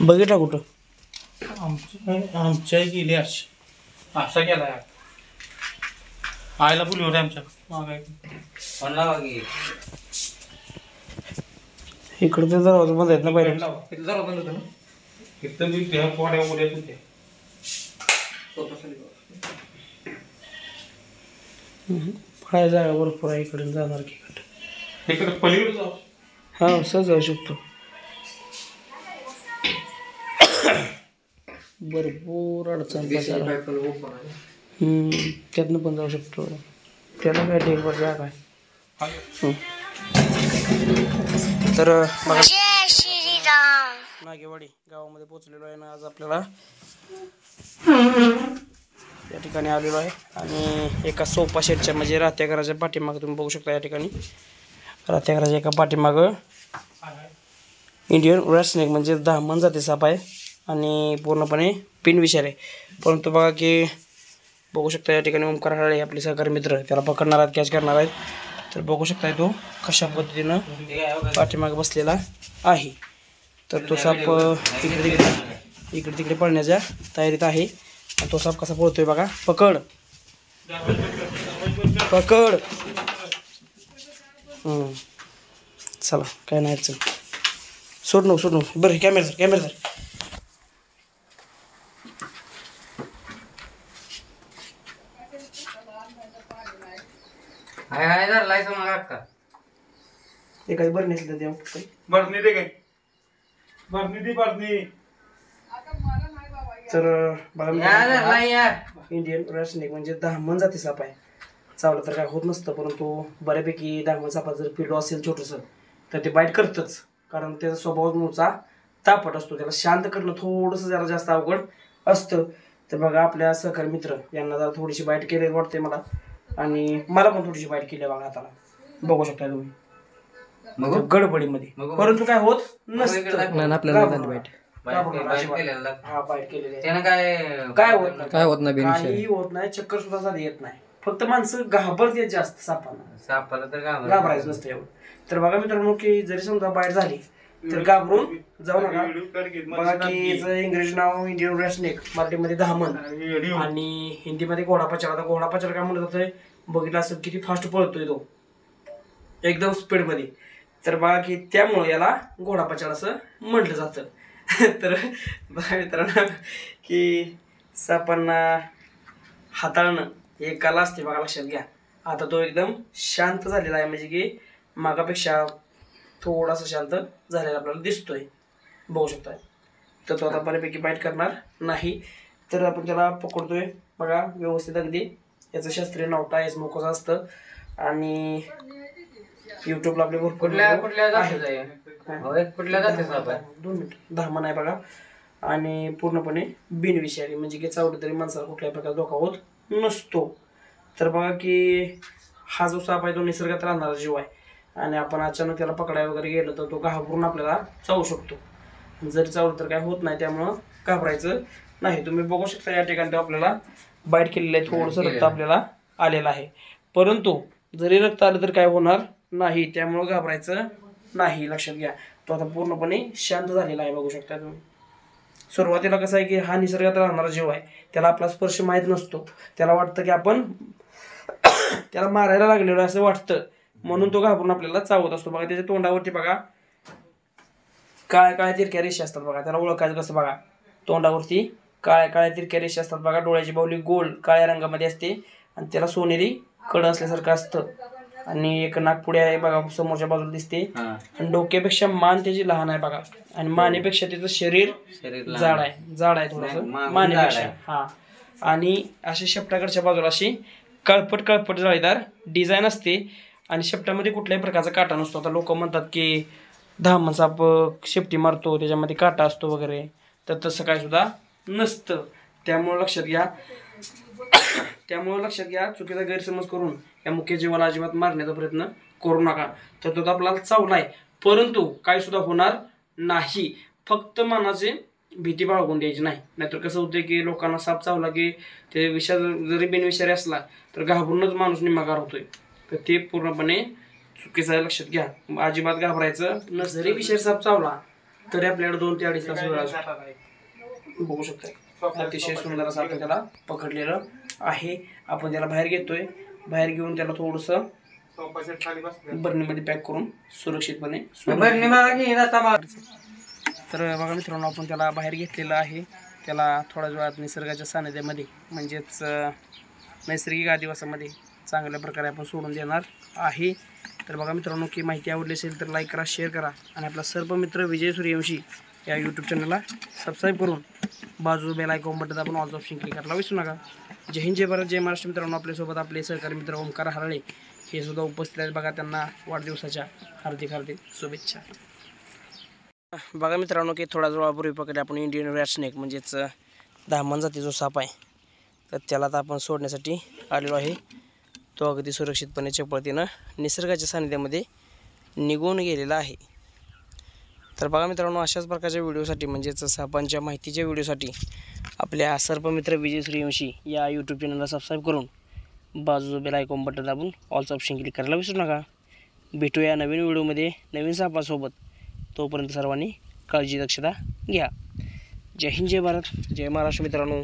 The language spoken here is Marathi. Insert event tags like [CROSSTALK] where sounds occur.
बघितला कुठं? आमच्या आमच्या गेली अशी असा यार आईला बोलू रे आमच्या मागाय. इकडे ते दरवाजा बंद आहेत ना किती जरा बंद होतं ना? इथं मी त्या पोड्या उड्या होत्या. पळायला जागा भरपूर आहे. इकडे जाणार की इकडे. इकडे पलीकडे जाऊ. हा सहज जाऊ शकतो. भरपूर अडचण त्यातनं पण जाऊ शकतो. त्याला काय ढेकभर जागा आहे हम्म. तर बघा. नागेवाडी गावामध्ये पोचलेलो आहे ना आज आपल्याला या ठिकाणी आलेलो आहे. आणि एका सोफा सेटच्या म्हणजे राहत्या घराच्या पाठीमागं तुम्ही बघू शकता या ठिकाणी. राहत्या घराच्या एका पाठीमागं इंडियन रॅस्नेक म्हणजे दहा जाती साप आहे. आणि पूर्णपणे पिन विषार आहे. परंतु बघा की बघू शकता या ठिकाणी ओमकार हळे आपले सहकारी मित्र त्याला पकडणार आहेत कॅच करणार आहेत. तर बघू शकता तो कशा पद्धतीनं पाठीमागे बसलेला आहे. तर तो साप इकडे तिकडे इकडे तिकडे पळण्याच्या तयारीत आहे. आणि तो साप कसा पळतोय बघा. पकड. पकड. चला काय नाही अडचण. सोड नको सोड नको बरं कॅमेरा सर कॅमेरा सर धरलाय मग ते काही बरं नसेल द्या काही दे काय? दे तर बघा या मित्रांनो, धरलाय या. इंडियन रॅशनिक म्हणजे दहामन जाती साप आहे चावलं तर काय होत नसतं परंतु बऱ्यापैकी दहामन सापात जर पिल्लो असेल छोटंसं तर ते बाईट करतच. कारण त्याचा स्वभाव मूळचा तापट असतो त्याला शांत करणं थोडंसं जरा जास्त अवघड असतं. तर बघा आपल्या सहकारी मित्र यांना जरा थोडीशी बाईट केली वाटते मला. आणि मला पण थोडीशी बाईट केली बघा हाताला बघू शकता तुम्ही. मग? गडबडीमध्ये. मग- परंतु काय होत इकडे नसतं केलेला हा बाईट केलेली आहे. त्यानं काय काय होत नाही? काय होत नाही काही होत नाही चक्कर सुद्धा साधी येत नाही. फक्त माणसं घाबरतात जास्त सापांना. सापाला तर काय घाबरायचं नसतं एवढं. तर बघा मित्रांनो की जरी समजा बाहेर झाली तर घाबरून जाऊ नका. याचं इंग्रजी नाव इंडियन रॅशनेक मराठीमध्ये दहामन आणि हिंदीमध्ये घोडा पचार. आता घोडा पचार काय म्हणत होतंय? बघितलं असं किती फास्ट पळतोय तो. एकदम स्पीडमध्ये तर बघा की त्यामुळे याला घोडा पचार असं म्हटलं जातं. [LAUGHS] तर बघा मित्रांनो की सापांना हाताळणं हे कला असते बघा लक्षात घ्या. आता तो एकदम शांत झालेला आहे. म्हणजे की मागापेक्षा थोडासा शांत झालेला आपल्याला दिसतोय. बघू शकताय. तर तो आता बऱ्यापैकी बाईट करणार नाही. तर आपण त्याला पकडतोय. बघा व्यवस्थित अगदी. याचं शास्त्रीय नाव टायस मोकोचं असतं. आणि युट्यूबला आपले भरपूर कुठल्या कुठल्या. जातीचा जातीचा आहे? दोन मिनिट. दहा मन आहे बघा. आणि पूर्णपणे बिनविषारी म्हणजे की चावलं तरी माणसाला कुठल्याही प्रकारचा धोका होत नसतो. तर बघा की हा जो साप आहे तो निसर्गात राहणारा जीव आहे. आणि आपण अचानक त्याला पकडाय वगैरे गेलो तर तो घाबरून आपल्याला चावू शकतो. जरी चावलं तर काय होत नाही त्यामुळं घाबरायचं नाही. तुम्ही बघू शकता या ठिकाणी तो आपल्याला बाईट केलेलं आहे. थोडंसं रक्त आपल्याला आलेलं आहे. परंतु जरी रक्त आलं तर काय होणार नाही. त्यामुळं घाबरायचं नाही. लक्षात घ्या. तो आता पूर्णपणे शांत झालेला आहे. बघू शकता तुम्ही. सुरुवातीला कसं आहे की हा निसर्गात राहणारा जीव आहे. त्याला आपला स्पर्श माहीत नसतो. त्याला वाटतं की आपण [COUGHS] त्याला मारायला लागलेलो असं वाटतं. म्हणून तो घाबरून आपल्याला चावत असतो. बघा त्याच्या तोंडावरती बघा. काळ्या काळ्या तिरक्या रेषा असतात बघा. त्याला ओळखायचं कसं बघा? तोंडावरती काळ्या काळ्या तिरक्या रेषा असतात बघा. डोळ्याची बावली गोल काळ्या रंगामध्ये असते. आणि त्याला सोनेरी कड असल्यासारखं असतं. आणि एक नागपुडी आहे बघा. समोरच्या बाजूला दिसते. हा. आणि डोक्यापेक्षा मान त्याची लहान आहे बघा. आणि मानेपेक्षा त्याचं शरीर. जाड आहे. जाड आहे थोडस. मानेपेक्षा. हा. आणि अशी शेपटाकडच्या बाजूला अशी कळपट कळपट जाळीदार डिझाईन असते. आणि शेपटामध्ये कुठल्याही प्रकारचा काटा नसतो. आता लोक म्हणतात की धामण साप शेपटी मारतो त्याच्यामध्ये काटा असतो वगैरे. तर तसं काय सुद्धा नसतं. त्यामुळं लक्षात घ्या. त्यामुळं लक्षात घ्या चुकीचा गैरसमज करून या मुख्य जीवाला अजिबात मारण्याचा प्रयत्न करू नका. तर तो तर चावला आहे. परंतु काय सुद्धा होणार नाही. फक्त मनाचे भीती बाळगून द्यायची नाही. नाहीतर कसं होतं की लोकांना साप चावला की ते विषार जरी बिनविषारी असला तर घाबरूनच माणूस निमागार होतोय. तर ते पूर्णपणे चुकीचं आहे लक्षात घ्या. अजिबात घाबरायचं न जरी विषय साप चावला तरी आपल्याकडे दोन ते अडीच तास वेळ असतो. बघू शकता अतिशय सुंदर असं आपण त्याला पकडलेलं आहे. आपण त्याला बाहेर घेतोय. बाहेर घेऊन त्याला थोडंसं बर्नीमध्ये पॅक करून सुरक्षितपणे तर बघा मित्रांनो आपण त्याला बाहेर घेतलेलं आहे. त्याला थोड्या वेळात निसर्गाच्या सानिध्यामध्ये म्हणजेच नैसर्गिक आदिवासामध्ये चांगल्या प्रकारे आपण सोडून देणार आहे. तर बघा मित्रांनो की माहिती आवडली असेल तर लाईक करा शेअर करा. आणि आपला सर्व मित्र विजय सूर्यवंशी या यूट्यूब चॅनलला सबस्क्राईब करून बाजू बेल आयकॉन बटन आपण ऑल ऑप्शन क्लिक करायला विसरू नका. जय हिंद जय भारत जय महाराष्ट्र मित्रांनो. आपल्यासोबत आपले सहकारी मित्र ओंकार हरळे हे सुद्धा उपस्थित आहेत. बघा त्यांना वाढदिवसाच्या हार्दिक हार्दिक शुभेच्छा. बघा मित्रांनो की थोडा वेळापूर्वी पकडे आपण इंडियन रॅट स्नेक म्हणजेच दामन जाती जो साप आहे. तर त्याला आता आपण सोडण्यासाठी आलेलो आहे. तो अगदी सुरक्षितपणे चपळतीनं निसर्गाच्या सानिध्यामध्ये निघून गेलेला आहे. तर बघा मित्रांनो अशाच प्रकारच्या व्हिडिओसाठी म्हणजेच सापांच्या माहितीच्या व्हिडिओसाठी आपल्या सर्पमित्र विजय सूर्यवंशी या यूट्यूब चॅनलला सबस्क्राईब करून बाजू बेल आयकॉन बटन दाबून ऑलचं ऑप्शन क्लिक करायला विसरू नका. भेटूया नवीन व्हिडिओमध्ये नवीन सापासोबत तोपर्यंत सर्वांनी काळजी दक्षता घ्या. जय हिंद जय भारत. जय महाराष्ट्र मित्रांनो.